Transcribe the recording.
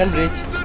Gun bridge.